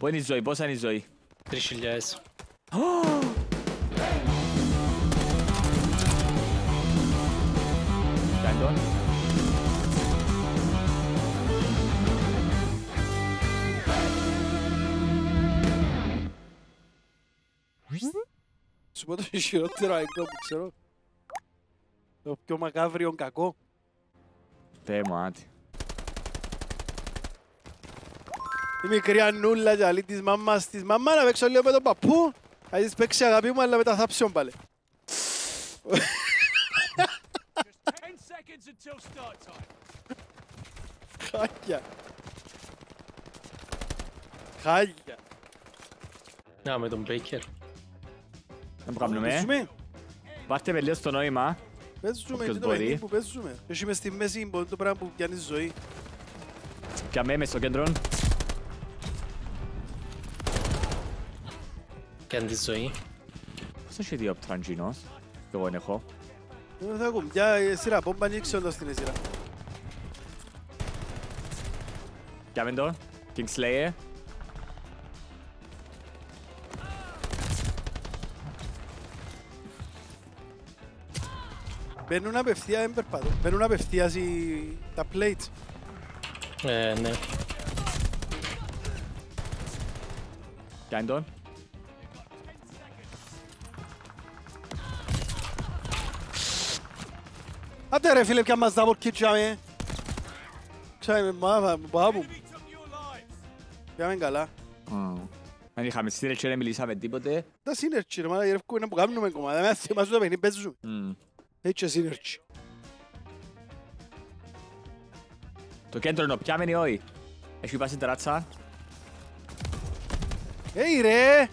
Πού είναι η ζωή, πόσα είναι η ζωή; 3.000. Κάνει τον. Σου πω το χειρότερο αγκό που ξέρω. Το πιο μακάβριο κακό. Θεέ μου, άτι. Η μικρή Ανούλα και της μάμας της μάμας να παίξω λίγο με τον παππού. Θα της παίξει αγάπη μου αλλά μετά θα ψιόν πάλι. Ten seconds until start time. Χάκια. Χάκια. Να, με τον Baker. Δεν κάνουμε. Παίζουμε. Πάρτε με λίγο στο νόημα. Παίζουμε. Όποιος Τι το μπορεί. παιχνίδι που παίζουμε. Έχει μες στη μέση είναι το πράγμα που πιάνει ζωή. Πιάμε μες στο κέντρο. Και αν τη ζωή. Πώς έχει δύο τραντζίνος. Και εγώ έχω. Δεν θα ακούμε. Μια ε, σειρά πόμπα ανοίξει όντως την σειρά. Πιάμε τον. Kingslayer. Μπαίνουν απευθεία, δεν περπατούν. Μπαίνουν απευθείας οι... τα plates. Ε, ναι. Πιάνε τον. Άντε ρε φίλε, πια μας δάβολ κίτσαμε. Ξέρετε, μάθα, μπαμπού. Πια μεν καλά. Αν είχαμε σύνερτσι, δεν μιλήσαμε τίποτε. Τα σύνερτσι, ρε μάνα, γερευκού είναι που κάνουμε κομμάτα. Με θυμάσαι το παιχνί, παίζουμε. Έτσι σύνερτσι. Το κέντρο είναι πιάμενη, όχι. Έχει πάσει τράτσα. Ει ρε!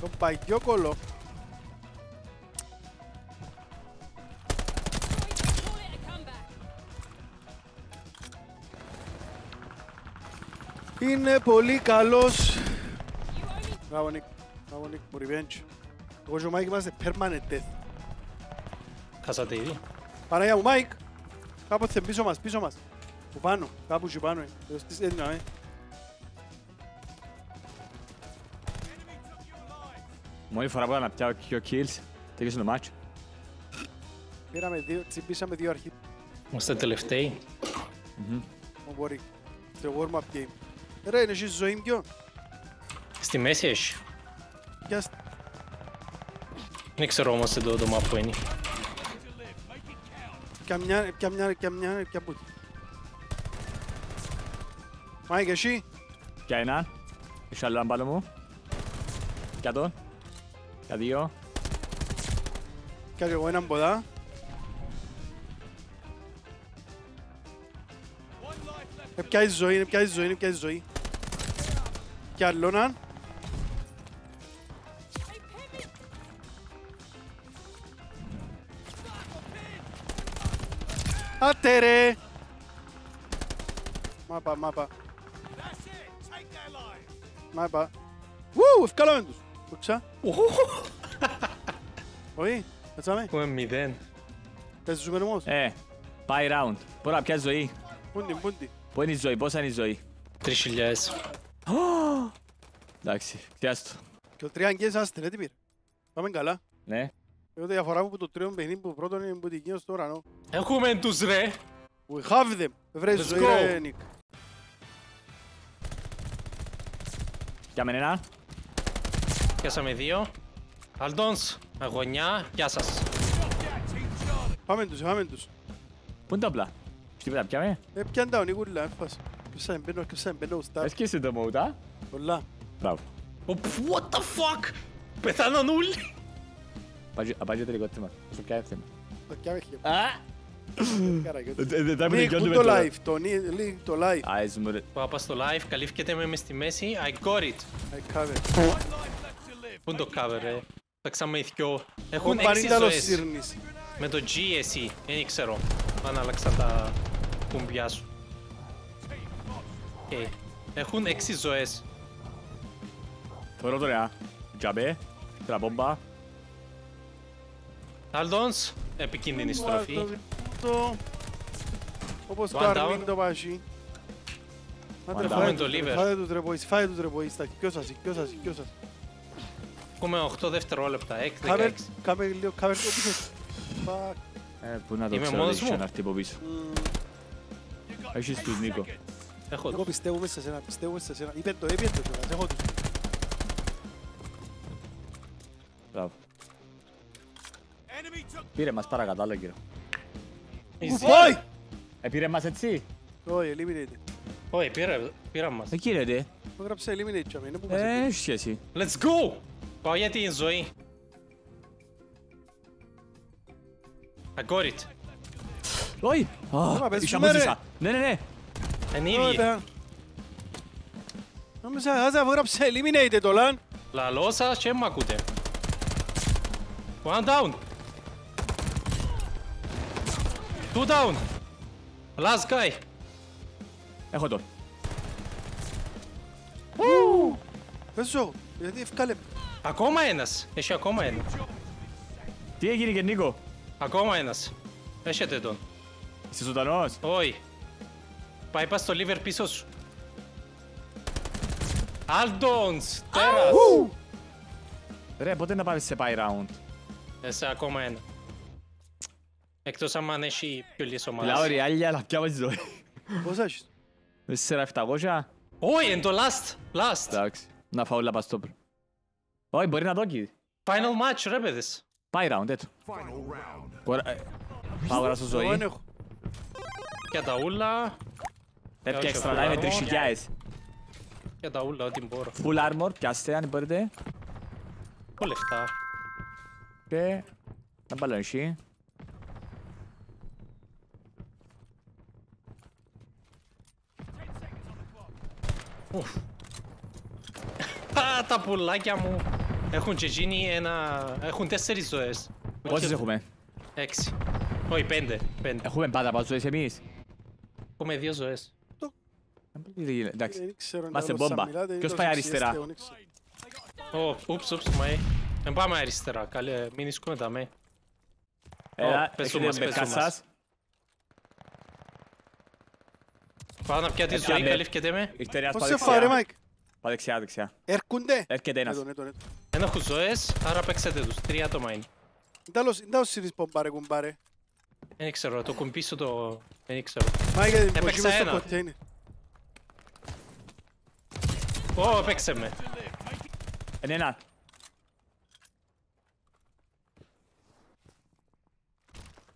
Το παγιόκολο. Είναι πολύ καλός. Μπράβο Νίκ. Μπράβο Νίκ, μου revenge. Εγώ και ο Μάικ είμαστε permanent death. Χάσατε ήδη. Παναγιά μου, Μάικ. Κάποτε πίσω μας, πίσω μας. Που πάνω, κάπου εκεί πάνω. είναι. Το στις έδινα, ε. Μόνη φορά που έκανα πια δύο kills. Τελείωσε το match. Πήραμε δύο, τσιμπήσαμε δύο αρχή. Είμαστε τελευταίοι. Μου μπορεί. Στο warm-up game. Ρε, είναι εσύ ζωή πιο. Στη μέση έχει. Πιάσ' Δεν ξέρω όμως εδώ το map που είναι. Πια μια, πια μια, πια μια, πια πούτη. Μάικ, εσύ. Πια έναν. Έχει άλλο έναν πάνω μου. Πια τον. Πια δύο. Πια και εγώ έναν ποδά. Ε, πιάζει ζωή, είναι πιάζει ζωή, είναι πιάζει ζωή. Και άλλο έναν. Άτε ρε! Μάπα, μάπα, That's it. Take their lives. μάπα. Ου, ευκάλαμε τους. Το ξα. Όχι, έτσι Έχουμε μηδέν. Παίζουμε όμως. Ε, πάει round. Μπορεί να πιάσει ζωή. Πούντι, πούντι. Πού είναι η ζωή, πόσα είναι η ζωή. 3.000. Εντάξει, πιάσ' το. Και ο τριάν γκές άστε, ρε τι πήρε. Πάμε καλά. Ναι. Εγώ τη διαφορά μου που το τριών παιχνίδι που πρώτον είναι που την γίνω στο ουρανό. Έχουμε τους ρε. We have them. Βρες Let's ζωή go. ρε Νίκ. Πιάμε έναν. Πιάσαμε δύο. Αλντόνς. Αγωνιά. Γεια σας. Πάμε τους, πάμε τους. Πού είναι τα όπλα. Τι πρέπει να πιάμε; Ε, πιάντα τα ο Νίκουλα, έφασε. Κρυψάμε μπαίνω, κρυψάμε μπαίνω στα Έσκησε το mode, α. πολλά. Μπράβο. Ω, What the fuck; Πεθάναν όλοι. Απάγει το λιγότερο μας. Σου πιάει θέμα. Το κιάβεχε. Α! Καραγιώτη. Δεν Νίκ, πού το live, το Νί- Νίκ, το live. Άις μου ρε. Πάω στο live. Καλύφκεται με μες στη μέση. I got it. I cover. Πού είναι το cover ρε; Παίξαμε οι δυο. Ο Έχουν έξι Πανίταλος ζωές. Σύρνης. Με το G εσύ. Δεν ξέρω. Αν άλλαξα τα κουμπιά σου. Οκ. Έχουν έξι ζωές. Θωρώ τώρα. Τζαμπέ. Τραμπόμπα. Αλντόνς. Επικίνδυνη στροφή. Το- Όπως το One Armin down. το πάσι. Άντε, Μαντά. φάε Πάμε το τους, ρε, liver. Φάε τους ρε boys, φάε τους ρε boys. Τα κοιόσας, κοιόσας, κοιόσας. Έχουμε 8 δευτερόλεπτα, 6, Κάμε, 16. κάμε λίγο, κάμε λίγο πίσω. Fuck. Ε, πού να το Είμαι ξέρω μόνος ότι είχε μου. ένα έρθει από πίσω. Μμμ. Έχεις τους Νίκο. Έχω Εγώ πιστεύουμε σε σένα, πιστεύουμε σε σένα. Είπε το, είπε το κιόλας, έχω τους. Μπράβο. Enemy took Πήρε μας παρακατώ, άλλο κύριο. Easy. Όχι! Ε, πήρε μας έτσι; Όχι, eliminated. Όχι, πήρα, πήρα μας. Ε, κύριε, ρε. Το γράψα eliminated, τσάμε, είναι που μας Ε, έπαιρνε; έχει σχέση. Let's go! Πάω για την ζωή. I got it. Όχι. Α, παίζουμε, είχα ρε. μόζησα. Ναι, ναι, ναι. Είναι Όχι, ίδιοι. παιδιά. Νόμιζα, άζα, αφού γράψα eliminated το λαν. Λαλό σας και μ' ακούτε. One down. Two down. Last guy. Έχω τον. Πες σου, γιατί ευκάλε. Ακόμα ένας. Έχει ακόμα ένα. Τι έγινε και Νίκο; Ακόμα ένας. Έχετε τον. Είσαι ζωντανός; Όχι. Πάει πας στο liver πίσω σου. Aldons. Τέρας. Ρε, πότε να πάμε σε πάει round; Εσύ ακόμα ένα. Εκτός άμα έχει πιο λίγες Μιλάω ομάδες. ριάλια, αλλά πια με τη ζωή. Πόσα έχεις; 4-700. Όχι, είναι το last. Last. Εντάξει. Να φάω όλα πας προ. Όχι, μπορεί να δόκει. Final match, ρε παιδες. Πάει round, έτω. Κορα- ε, Πάω γράσω Εγώ δεν ζωή. έχω. Για τα ούλα. Πέφτει όχι, extra full line με armor. 3.000. Για τα ούλα, ό,τι μπορώ. Full armor, πιάστε αν μπορείτε. Έχω λεφτά. Και... Να μπάλω εσύ. Α, τα πουλάκια μου. Έχουν και γίνει ένα... Έχουν τέσσερις ζωές. Πόσες έχουμε; Έξι. Όχι, πέντε. Πέντε. Έχουμε πάντα πάνω ζωές εμείς. Έχουμε δύο ζωές. Εντάξει. Δεν ξέρω αν Είμαστε τα γλώσσα μπόμπα. μιλάτε, Ποιος είναι πάει το αριστερά; σεξιέστε, δεν ξέρω. Ω, ούψ, ούψ, μαί. Δεν πάμε αριστερά. Καλέ, μην ισκούμε τα με. Έλα, πες έχετε μας, πες μπερκά μας. σας. Πάω να πιάτη ζωή, Έπιανε. καλύφκεται με. Ήρθε ένας Πώς πά σε φάρε, δεξιά. Μάικ; Πά δεξιά, δεξιά. Έρχονται; Έρχεται ένας. Έτον, έτον, έτον. Δεν έχουν ζωές, άρα παίξετε τους. Τρία άτομα είναι. Τέλος, δεν τα σύρεις πομπάρε, κουμπάρε. Δεν ξέρω, το κουμπίσω το... Δεν ξέρω. Μάικ, γιατί Έπαιξα μπροστά στο ένα. κοντέινερ. Ω, παίξε με. Είναι ένα.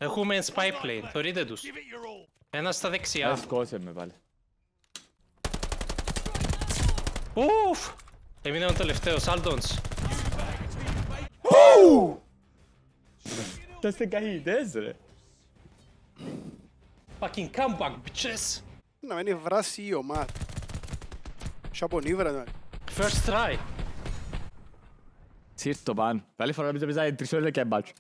Έχουμε spy plane, θωρείτε τους. Give it your all. Ένα στα Ένα δεξιά. σκότωσε με πάλι. Ουφ! Έμεινε ο τελευταίος, Aldons. Τα είστε καητές ρε. Fucking comeback, bitches! Να μένει βράσει η ομάδα. Σαπονίβρα, ναι. First try. Σύρτο πάνω. Καλή φορά να μην το παίζάει τρεις ώρες και μπάτσο.